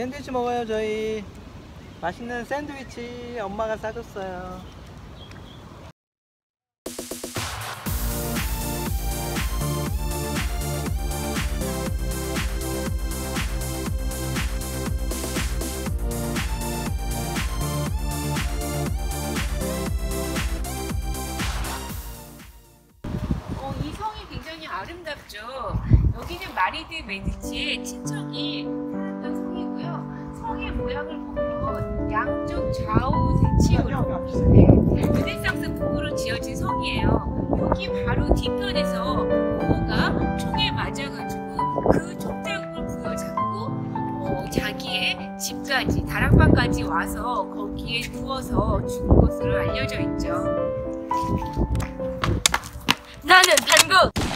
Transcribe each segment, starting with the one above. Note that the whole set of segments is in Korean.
샌드위치 먹어요 저희 맛있는 샌드위치 엄마가 싸줬어요 어, 이 성이 굉장히 아름답죠. 여기는 마리드 메디치의 친척이 모양을 보면 양쪽 좌우 대칭으로 네, 르네상스 풍으로 지어진 성이에요. 여기 바로 뒤편에서 고우가 총에 맞아가지고 그 총자국을 부여잡고 어, 자기의 집까지 다락방까지 와서 거기에 누워서 죽은 것으로 알려져 있죠. 나는 단국!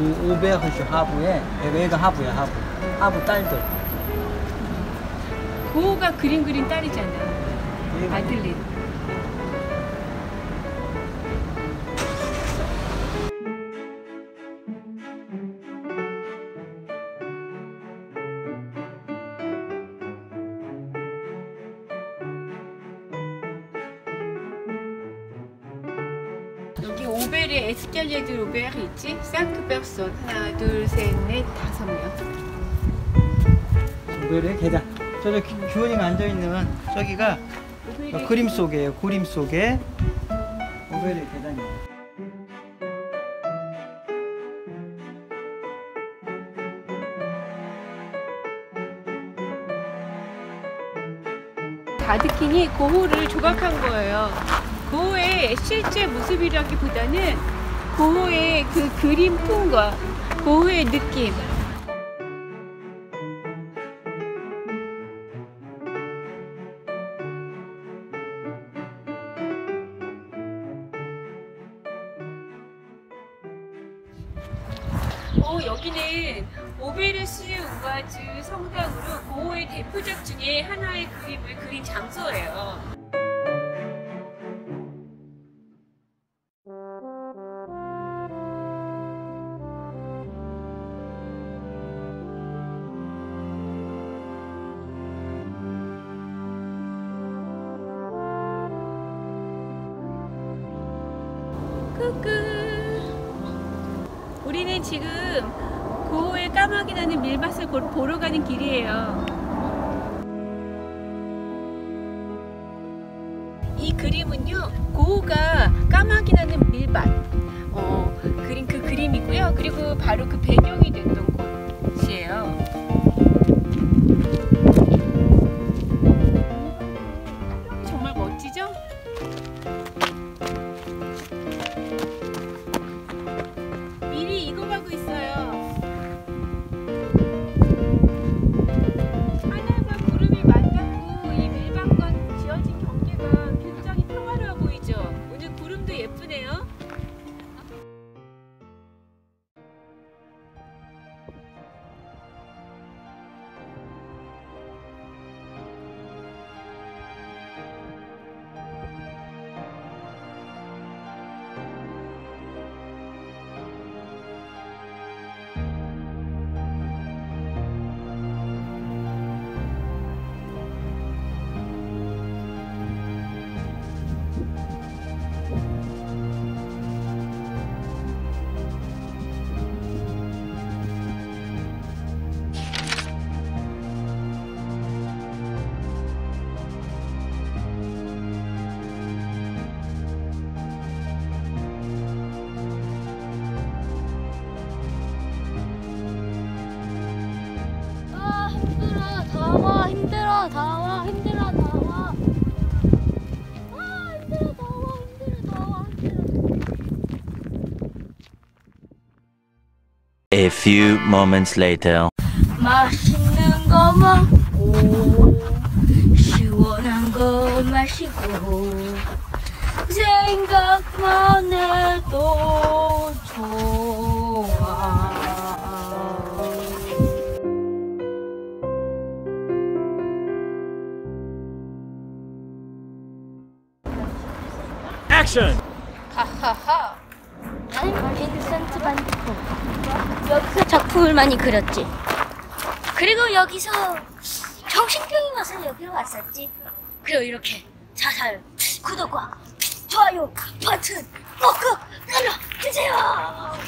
오, 오베흐슈 하부에 여기가 하부야 하부 하부 딸들 고우가 그림 그린 딸이잖아. 아들린. 여기 오베르 escalier d'Auvers 있지? cinq personnes 하나 둘 셋 넷 다섯 명. 오베르의 계단 저저 규원이가 앉아있는 저기가 오베르 그림 속에요 그림 속에 오베르의 계단이에요 다드킨이 고호를 조각한 거예요. 고호의 실제 모습이라기보다는 고호의 그 그림품과 고호의 느낌. 어, 여기는 오베르스 우바즈 성당으로 고호의 대표작 중에 하나의 그림을 그린 장소예요. 꾸꾸. 우리는 지금 고호의 까마귀 나는 밀밭을 보- 보러 가는 길이에요. 이 그림은요, 고호가 까마귀 나는 밀밭. 어, 그린 그 그림이고요. 그리고 바로 그 배경이 됐던 곳이에요. Few moments later. 맛있는 거 먹고 시원한 거 마시고 생각만 해도 좋아. 하하하 잘 빈센트 반디코 여기서 작품을 많이 그렸지. 그리고 여기서 정신병이 와서 여기로 왔었지. 그리고 이렇게 자살 구독과 좋아요 버튼 꼭꼭 눌러주세요.